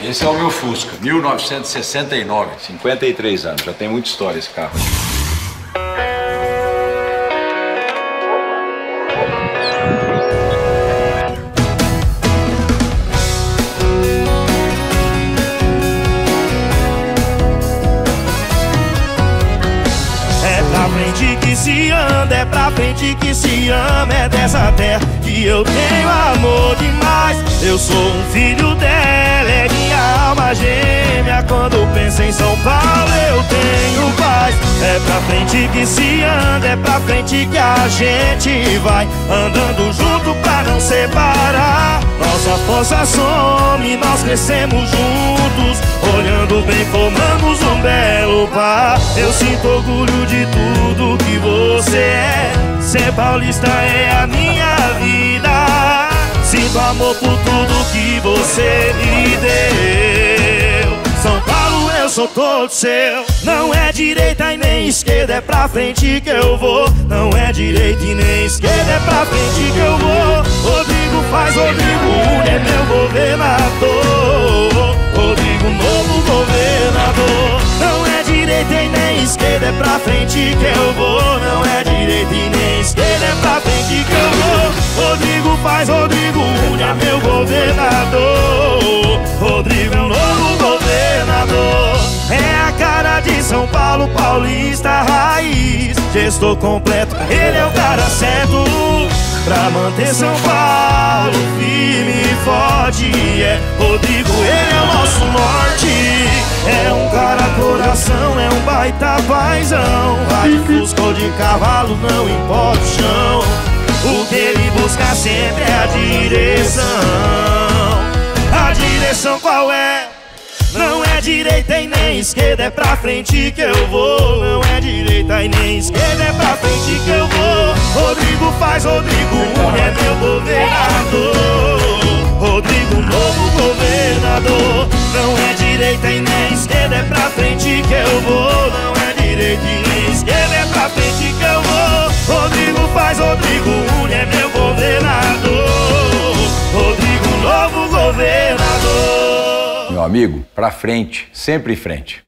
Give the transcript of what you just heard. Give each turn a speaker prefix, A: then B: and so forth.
A: Esse é o meu Fusca, 1969, 53 anos, já tem muita história esse carro.
B: É pra frente que se anda, é pra frente que se ama, é dessa terra que eu tenho amor demais. Eu sou um filho dela, é alma gêmea. Quando penso em São Paulo, eu tenho paz. É pra frente que se anda, é pra frente que a gente vai andando junto pra não separar. Nossa força some, nós crescemos juntos, olhando bem, formamos um belo par. Eu sinto orgulho de tudo que você é. Ser paulista é a minha vida. Sinto amor por tudo que você me deu. São Paulo, eu sou todo seu. Não é direita e nem esquerda, é pra frente que eu vou. Não é direita e nem esquerda, é pra frente que eu vou. Rodrigo faz, Rodrigo é meu governador. Rodrigo, novo governador. Não é direita e nem esquerda, é pra frente que eu vou. Paulo, paulista raiz. Gestor completo, ele é o cara certo. Pra manter São Paulo firme e forte É Rodrigo, ele é o nosso norte É um cara coração, é um baita paizão Vai fusco de cavalo, não importa o chão O que ele busca sempre é a direção A direção qual é? Direita e nem esquerda, é pra frente que eu vou. Não é direita e nem esquerda, é pra frente que eu vou. Rodrigo faz, Rodrigo une, é meu governador. Rodrigo, novo governador. Não é direita e nem esquerda, é pra frente que eu vou. Não é direita e nem esquerda, é pra frente que eu vou. Rodrigo faz, Rodrigo une, é meu governador. Rodrigo, novo governador.
A: Meu amigo, pra frente, sempre em frente.